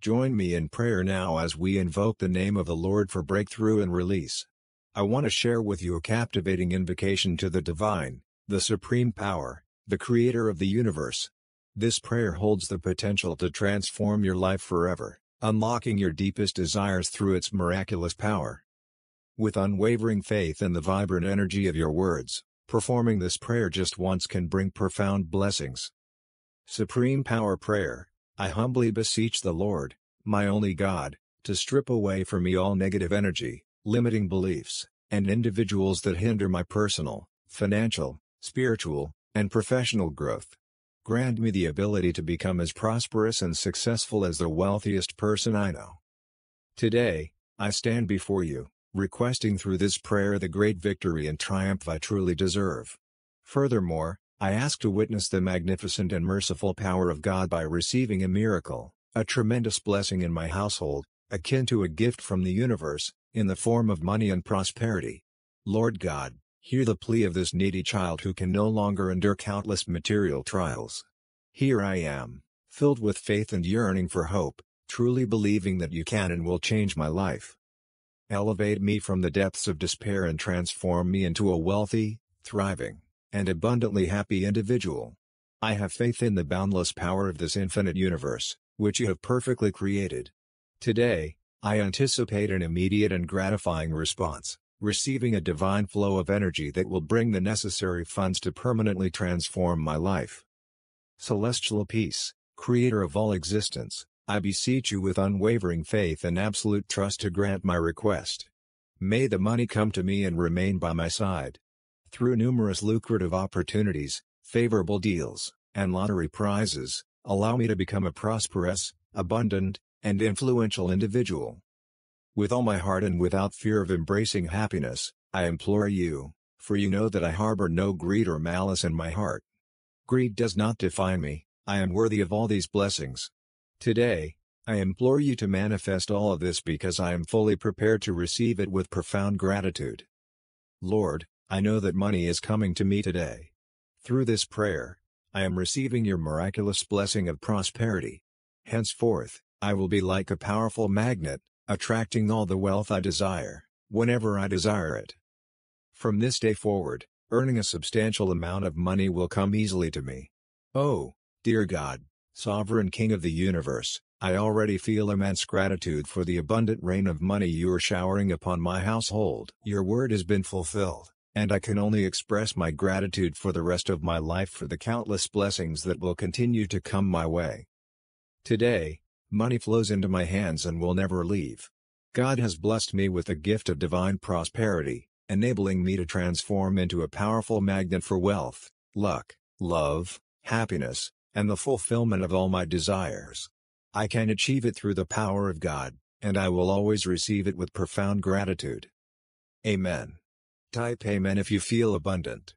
Join me in prayer now as we invoke the name of the Lord for breakthrough and release. I want to share with you a captivating invocation to the divine, the supreme power, the creator of the universe. This prayer holds the potential to transform your life forever, unlocking your deepest desires through its miraculous power. With unwavering faith in the vibrant energy of your words, performing this prayer just once can bring profound blessings. Supreme Power Prayer I humbly beseech the Lord, my only God, to strip away from me all negative energy, limiting beliefs, and individuals that hinder my personal, financial, spiritual, and professional growth. Grant me the ability to become as prosperous and successful as the wealthiest person I know. Today, I stand before you, requesting through this prayer the great victory and triumph I truly deserve. Furthermore, I ask to witness the magnificent and merciful power of God by receiving a miracle, a tremendous blessing in my household, akin to a gift from the universe, in the form of money and prosperity. Lord God, hear the plea of this needy child who can no longer endure countless material trials. Here I am, filled with faith and yearning for hope, truly believing that you can and will change my life. Elevate me from the depths of despair and transform me into a wealthy, thriving, and abundantly happy individual. I have faith in the boundless power of this infinite universe, which you have perfectly created. Today, I anticipate an immediate and gratifying response, receiving a divine flow of energy that will bring the necessary funds to permanently transform my life. Celestial Peace, Creator of all existence, I beseech you with unwavering faith and absolute trust to grant my request. May the money come to me and remain by my side. Through numerous lucrative opportunities, favorable deals, and lottery prizes, allow me to become a prosperous, abundant, and influential individual. With all my heart and without fear of embracing happiness, I implore you, for you know that I harbor no greed or malice in my heart. Greed does not define me, I am worthy of all these blessings. Today, I implore you to manifest all of this because I am fully prepared to receive it with profound gratitude. Lord, I know that money is coming to me today. Through this prayer, I am receiving your miraculous blessing of prosperity. Henceforth, I will be like a powerful magnet, attracting all the wealth I desire, whenever I desire it. From this day forward, earning a substantial amount of money will come easily to me. Oh, dear God, Sovereign King of the universe, I already feel immense gratitude for the abundant rain of money you are showering upon my household. Your word has been fulfilled and I can only express my gratitude for the rest of my life for the countless blessings that will continue to come my way. Today, money flows into my hands and will never leave. God has blessed me with the gift of divine prosperity, enabling me to transform into a powerful magnet for wealth, luck, love, happiness, and the fulfillment of all my desires. I can achieve it through the power of God, and I will always receive it with profound gratitude. Amen. Type Amen if you feel abundant.